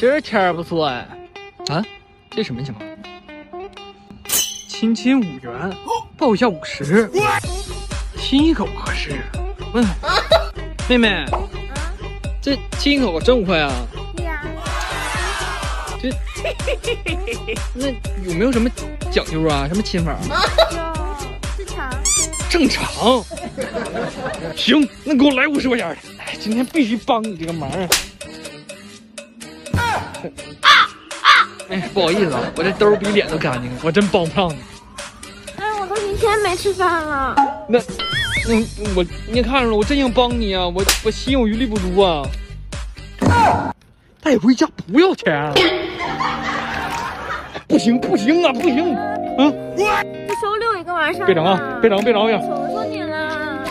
今儿天儿不错哎。啊，这什么情况？亲亲五元，报一下五十，亲一口合适。问问妹妹，这亲一口真五块啊？对呀。这那有没有什么讲究啊？什么亲法？正常。正常。行，那给我来五十块钱。哎，今天必须帮你这个忙。哎，不好意思啊，我这兜比脸都干净，我真帮不上你。哎，我都一天没吃饭了。那，嗯我你也看着了，我真想帮你啊，我我心有余力不足啊。带回家不要钱。不行不行啊，不行。嗯。不收留一个晚上。别整啊，别整别整呀。求求你了。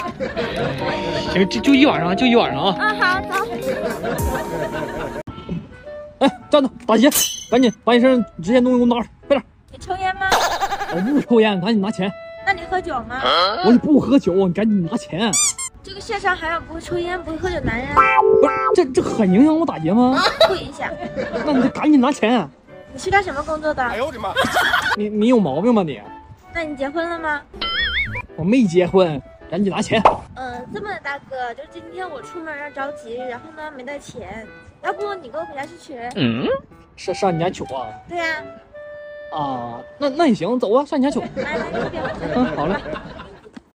行，就就一晚上，就一晚上啊。啊好，走。哎，站住，打劫。赶紧把你身上值钱东西给我拿出来，快点！你抽烟吗？我不抽烟，赶紧拿钱。那你喝酒吗？我不喝酒，你赶紧拿钱。这个世上还有不会抽烟、不会喝酒男人？不是，这这很影响我打劫吗？不影响。那你赶紧拿钱。你是干什么工作的？哎呦我的妈！你你有毛病吧你？那你结婚了吗？我没结婚，赶紧拿钱。嗯，这么的大哥，就今天我出门要着急，然后呢没带钱，要不你跟我回家去取？嗯。上上你家取啊？对呀。啊，那那也行，走啊，上你家取。来来这边。嗯，好嘞。